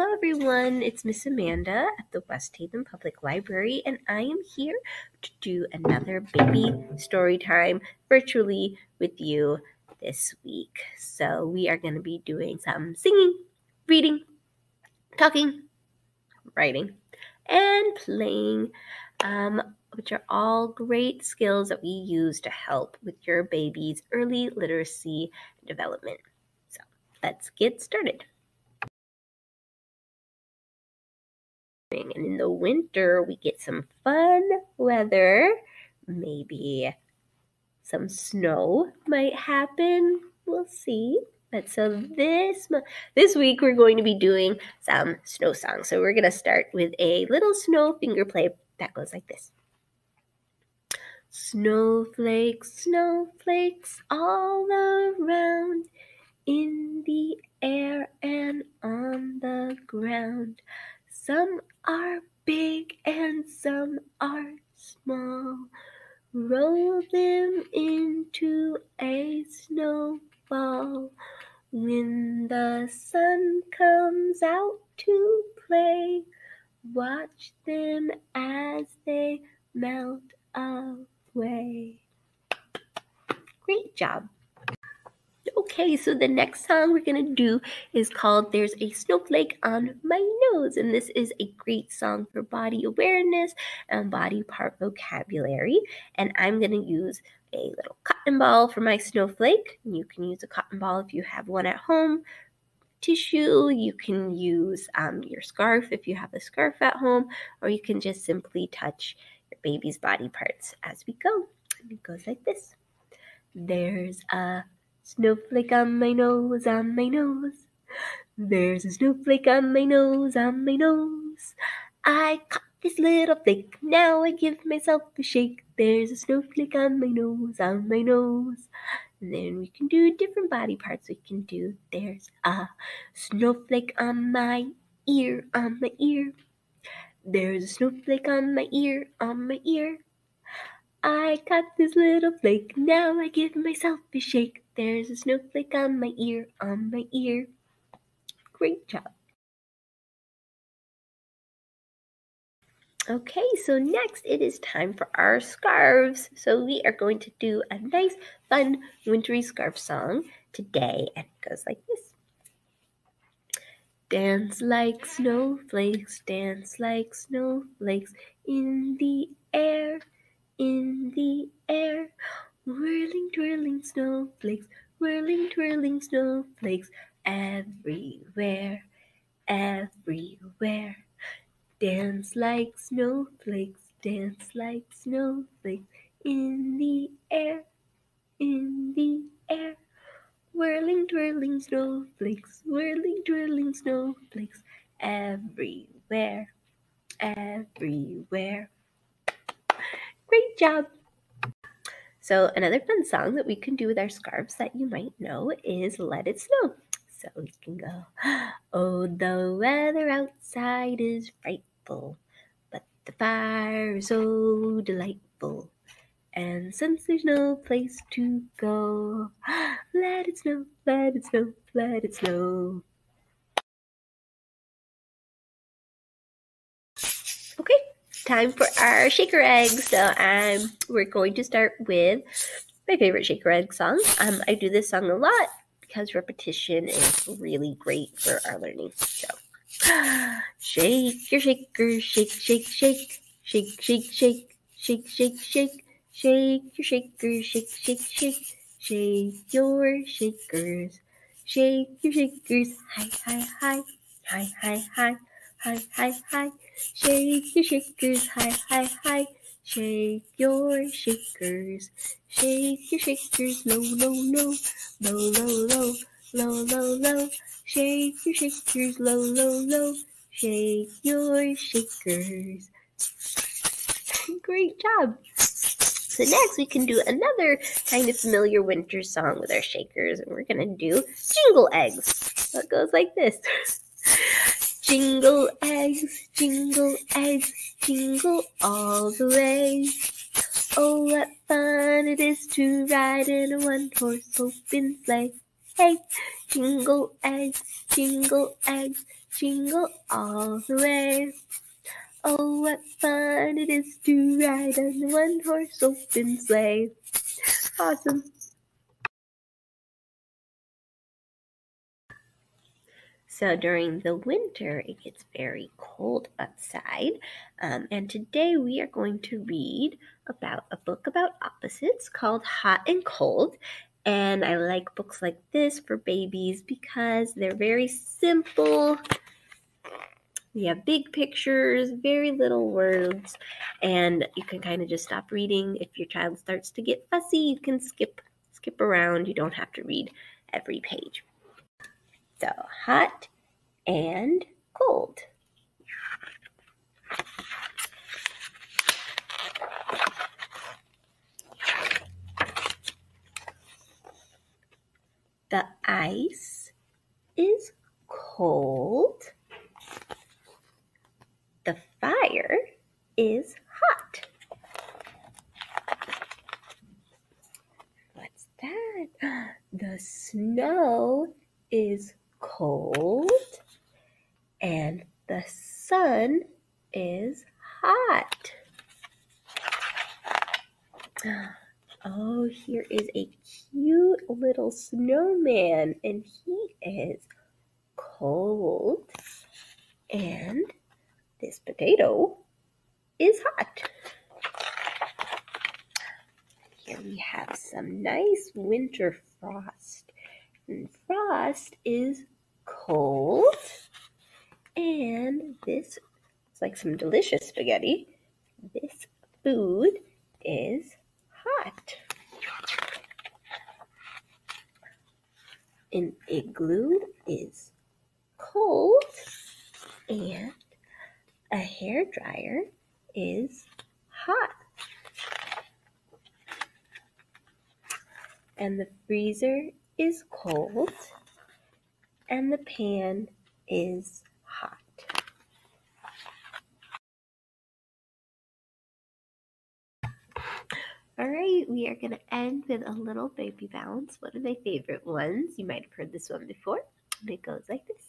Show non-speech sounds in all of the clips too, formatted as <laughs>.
everyone, it's Miss Amanda at the West Haven Public Library, and I am here to do another baby story time virtually with you this week. So, we are going to be doing some singing, reading, talking, writing, and playing, um, which are all great skills that we use to help with your baby's early literacy development. So, let's get started. And in the winter, we get some fun weather. Maybe some snow might happen. We'll see. But so this this week we're going to be doing some snow songs. So we're going to start with a little snow finger play that goes like this. Snowflakes, snowflakes all around in the air and on the ground. Some are big and some are small. Roll them into a snowball. When the sun comes out to play, watch them as they melt away. Great job. Okay, so the next song we're gonna do is called There's a Snowflake on My Nose. And this is a great song for body awareness and body part vocabulary. And I'm gonna use a little cotton ball for my snowflake. You can use a cotton ball if you have one at home. Tissue, you can use um, your scarf if you have a scarf at home, or you can just simply touch your baby's body parts as we go. And it goes like this. There's a Snowflake on my nose, on my nose. There's a snowflake on my nose, on my nose. I caught this little flake, now I give myself a shake. There's a snowflake on my nose, on my nose. Then we can do different body parts. We can do there's a snowflake on my ear, on my ear. There's a snowflake on my ear, on my ear. I got this little flake, now I give myself a shake. There's a snowflake on my ear, on my ear. Great job. Okay, so next it is time for our scarves. So we are going to do a nice, fun, wintry scarf song today, and it goes like this. Dance like snowflakes, dance like snowflakes in the air in the air. Whirling, twirling snowflakes, whirling, twirling snowflakes everywhere, everywhere. Dance like snowflakes, dance like snowflakes in the air, in the air. Whirling, twirling snowflakes, whirling, twirling snowflakes everywhere, everywhere. Great job. So, another fun song that we can do with our scarves that you might know is Let It Snow. So, we can go, <gasps> Oh, the weather outside is frightful, but the fire is so delightful. And since there's no place to go, <gasps> let it snow, let it snow, let it snow. Okay, time for our shaker eggs. So um, we're going to start with my favorite shaker egg song. Um, I do this song a lot because repetition is really great for our learning. So shake your shaker, shake, shake, shake, shake, shake, shake, shake, shake, shake, shake your shaker, shake, shake, shake, shake your shakers, shake your shakers, hi, hi, hi, hi, hi, hi, hi, hi, hi. Shake your shakers, hi, hi, hi. Shake your shakers. Shake your shakers, low, low, low. Low, low, low. Low, low, low. Shake your shakers, low, low, low. Shake your shakers. <laughs> Great job. So next we can do another kind of familiar winter song with our shakers, and we're gonna do jingle eggs. So it goes like this. <laughs> Jingle eggs, jingle eggs, jingle all the way. Oh, what fun it is to ride in a one horse open sleigh. Hey, Jingle eggs, jingle eggs, jingle all the way. Oh, what fun it is to ride on a one horse open sleigh. Awesome. So during the winter, it gets very cold outside. Um, and today we are going to read about a book about opposites called Hot and Cold. And I like books like this for babies because they're very simple. We have big pictures, very little words, and you can kind of just stop reading. If your child starts to get fussy, you can skip skip around. You don't have to read every page. So, hot and cold. The ice is cold. The fire is hot. What's that? <gasps> The snow is cold and the sun is hot. <gasps> Oh, here is a cute little snowman, and he is cold. And this potato is hot. Here we have some nice winter frost. Frost is cold. And this is like some delicious spaghetti. This food is hot. An igloo is cold and a hair dryer is hot. And the freezer is cold and the pan is hot. All right, we are going to end with a little baby bounce, one of my favorite ones. You might have heard this one before. And it goes like this.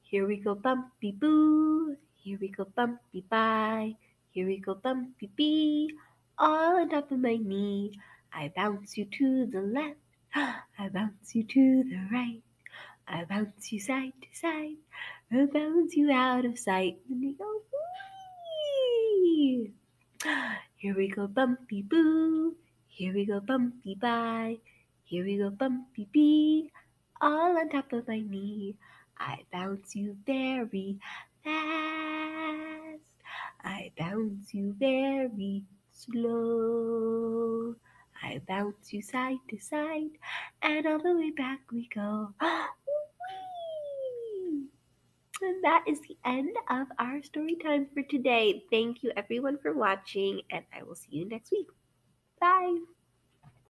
Here we go bumpy boo, here we go bumpy bye, here we go bumpy bee, all on top of my knee. I bounce you to the left, <gasps> I bounce you to the right, I bounce you side to side, I bounce you out of sight. And you go. <gasps> Here we go bumpy boo, here we go bumpy bye, here we go bumpy bee, all on top of my knee. I bounce you very fast. I bounce you very slow. I bounce you side to side, and all the way back we go. <gasps> And that is the end of our story time for today. Thank you everyone for watching, and I will see you next week. Bye.